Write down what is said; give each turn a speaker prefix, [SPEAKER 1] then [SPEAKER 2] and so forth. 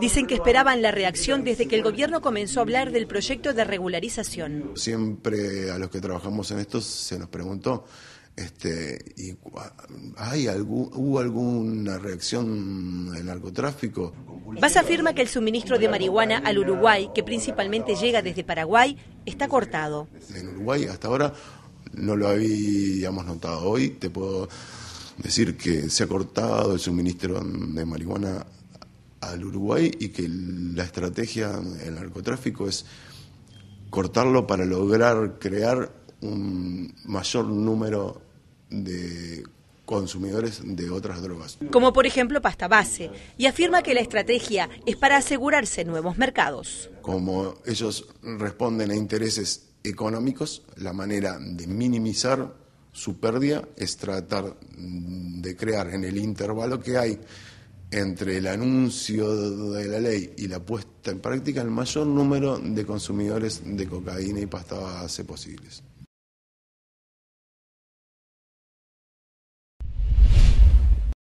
[SPEAKER 1] Dicen que esperaban la reacción desde que el gobierno comenzó a hablar del proyecto de regularización.
[SPEAKER 2] Siempre a los que trabajamos en esto se nos preguntó este, y, ¿hay algún, ¿Hubo alguna reacción del narcotráfico?
[SPEAKER 1] Vas afirma que el suministro de marihuana al Uruguay, que principalmente llega desde Paraguay, está cortado.
[SPEAKER 2] En Uruguay hasta ahora no lo habíamos notado. Hoy te puedo decir que se ha cortado el suministro de marihuana al Uruguay y que la estrategia del narcotráfico es cortarlo para lograr crear un mayor número de consumidores de otras drogas.
[SPEAKER 1] Como por ejemplo pasta base, y afirma que la estrategia es para asegurarse nuevos mercados.
[SPEAKER 2] Como ellos responden a intereses económicos, la manera de minimizar su pérdida es tratar de crear en el intervalo que hay entre el anuncio de la ley y la puesta en práctica el mayor número de consumidores de cocaína y pasta base posibles.